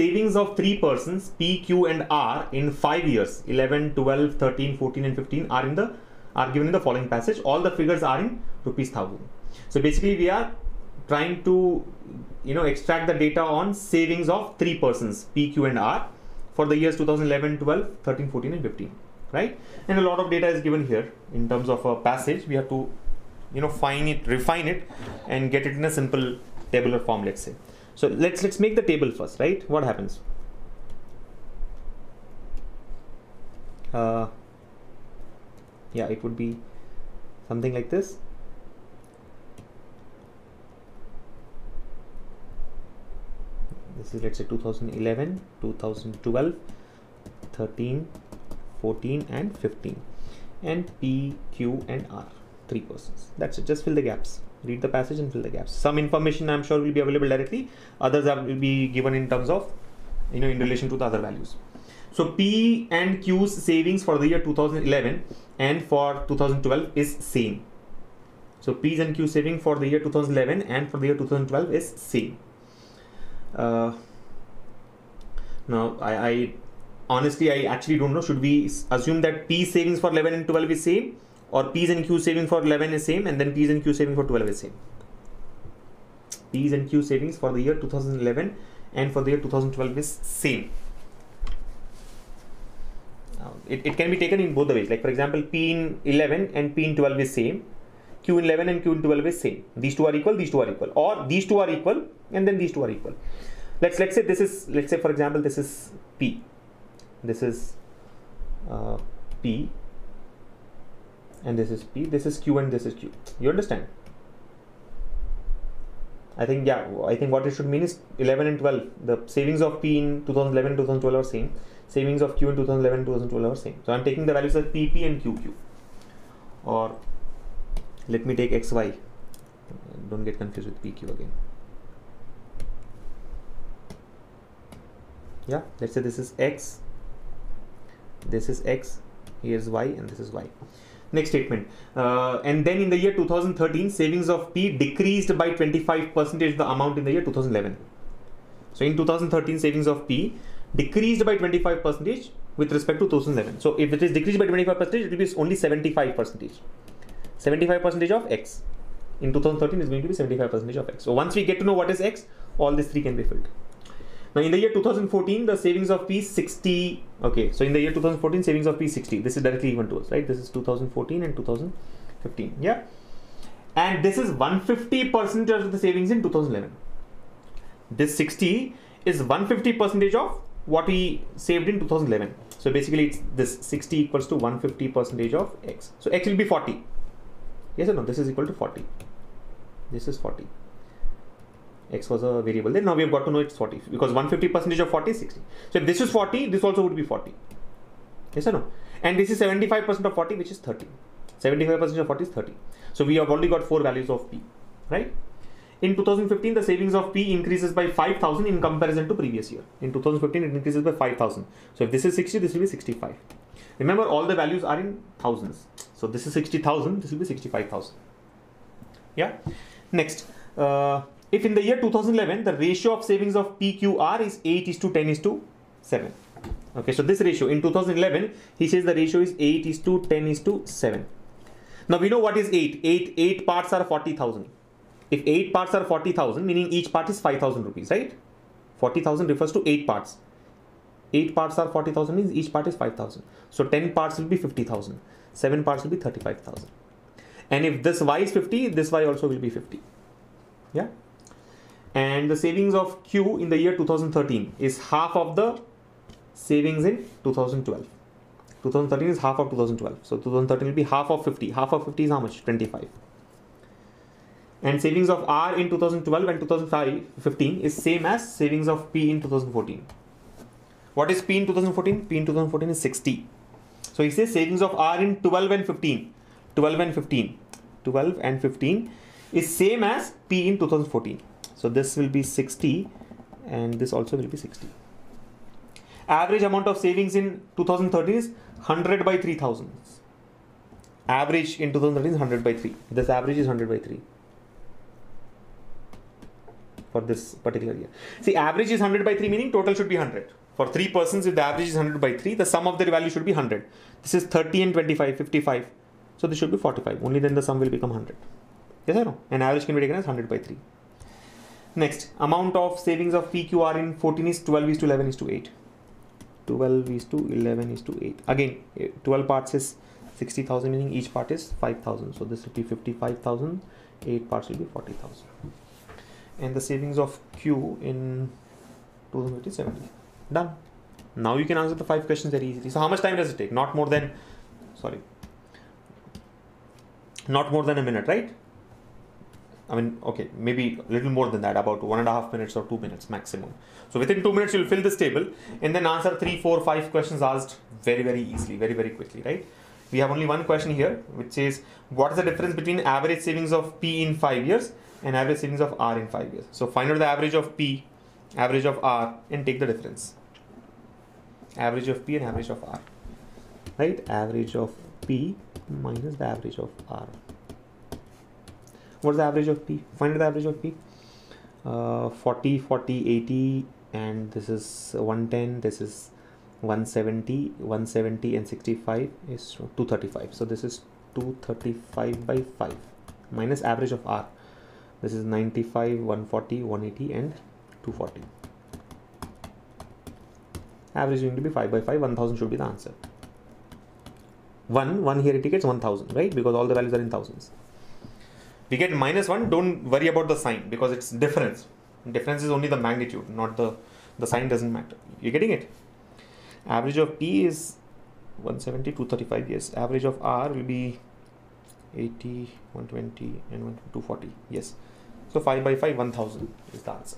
savings of three persons P, Q, and R in five years 11, 12, 13, 14, and 15 are in the are given in the following passage. All the figures are in rupees thousand. So basically, we are trying to you know extract the data on savings of three persons P, Q, and R for the years 2011, 12, 13, 14, and 15. Right, and a lot of data is given here in terms of a passage. We have to you know fine it, refine it, and get it in a simple tabular form. Let's say. So let's let's make the table first, right? What happens? Uh, yeah, it would be something like this. This is let's say 2011, 2012, 13, 14, and 15, and P, Q, and R, three persons. That's it. Just fill the gaps read the passage and fill the gaps. Some information i'm sure will be available directly. Others are, will be given in terms of you know in relation to the other values. So p and q's savings for the year 2011 and for 2012 is same. So p's and q's saving for the year 2011 and for the year 2012 is same. Uh, now I, I honestly i actually don't know. Should we assume that p savings for 11 and 12 is same or P's and Q saving for 11 is same and then P's and Q saving for 12 is same. P's and Q savings for the year 2011 and for the year 2012 is same. It, it can be taken in both the ways. Like for example, P in 11 and P in 12 is same. Q in 11 and Q in 12 is same. These two are equal, these two are equal. Or these two are equal and then these two are equal. Let's let's say this is let's say for example this is P. This is uh, P and this is P, this is Q and this is Q. You understand? I think, yeah, I think what it should mean is 11 and 12. The savings of P in 2011 2012 are same. Savings of Q in 2011 2012 are same. So I'm taking the values of PP and QQ. Or let me take XY. Don't get confused with PQ again. Yeah, let's say this is X, this is X, here's Y, and this is Y. Next statement. Uh, and then in the year 2013, savings of P decreased by 25 percentage the amount in the year 2011. So in 2013, savings of P decreased by 25 percentage with respect to 2011. So if it is decreased by 25 percentage, it will be only 75 percentage. 75 percentage of X. In 2013 is going to be 75 percentage of X. So once we get to know what is X, all these three can be filled. Now in the year 2014, the savings of P 60. Okay, so in the year 2014, savings of P 60. This is directly given to us, right? This is 2014 and 2015. Yeah, and this is 150 percent of the savings in 2011. This 60 is 150 percentage of what we saved in 2011. So basically, it's this 60 equals to 150 percentage of X. So X will be 40. Yes or no? This is equal to 40. This is 40 x was a variable. Then now we have got to know it's 40 because 150 percentage of 40 is 60 so if this is 40 this also would be 40 yes or no? And this is 75 percent of 40 which is 30 75 percent of 40 is 30 so we have already got four values of p right? In 2015 the savings of p increases by 5000 in comparison to previous year. In 2015 it increases by 5000 so if this is 60 this will be 65 remember all the values are in thousands. So this is 60000 this will be 65000 yeah? Next uh, if in the year 2011 the ratio of savings of PQR is 8 is to 10 is to 7. Okay, so this ratio in 2011 he says the ratio is 8 is to 10 is to 7. Now we know what is 8. 8 8 parts are 40,000. If 8 parts are 40,000 meaning each part is 5,000 rupees, right? 40,000 refers to 8 parts. 8 parts are 40,000 means each part is 5,000. So 10 parts will be 50,000. 7 parts will be 35,000. And if this y is 50, this y also will be 50. Yeah and the savings of Q in the year 2013 is half of the savings in 2012. 2013 is half of 2012. So 2013 will be half of 50. Half of 50 is how much? 25. And savings of R in 2012 and 2015 is same as savings of P in 2014. What is P in 2014? P in 2014 is 60. So he says savings of R in 12 and 15. 12 and 15. 12 and 15 is same as P in 2014. So this will be 60 and this also will be 60. Average amount of savings in 2013 is 100 by 3000. Average in 2013 is 100 by 3. This average is 100 by 3. for this particular year. See, average is 100 by 3, meaning total should be 100. For three persons, if the average is 100 by 3, the sum of their value should be 100. This is 30 and 25, 55. So this should be 45. Only then the sum will become 100. Yes or no? An average can be taken as 100 by 3. Next, amount of savings of PQR in 14 is 12 is to 11 is to 8. 12 is to 11 is to 8. Again, eh, 12 parts is 60,000 meaning each part is 5,000. So this will be 55,000. 8 parts will be 40,000. And the savings of Q in 2050 Done. Now you can answer the five questions very easily. So how much time does it take? Not more than, sorry, not more than a minute, right? I mean, okay, maybe a little more than that, about one and a half minutes or two minutes maximum. So within two minutes, you'll fill this table and then answer three, four, five questions asked very, very easily, very, very quickly, right? We have only one question here, which says, what is the difference between average savings of P in five years and average savings of R in five years? So find out the average of P, average of R, and take the difference. Average of P and average of R, right? Average of P minus the average of R. What's the average of P? Find the average of P. Uh, 40, 40, 80, and this is 110, this is 170, 170 and 65 is 235. So this is 235 by 5 minus average of R. This is 95, 140, 180 and 240. Average is going to be 5 by 5, 1000 should be the answer. 1, 1 here it gets 1000, right? Because all the values are in thousands we get minus 1 don't worry about the sign because it's difference. Difference is only the magnitude not the the sign doesn't matter. You're getting it? Average of p is 170 235 yes. Average of r will be 80 120 and 240 yes. So 5 by 5 1000 is the answer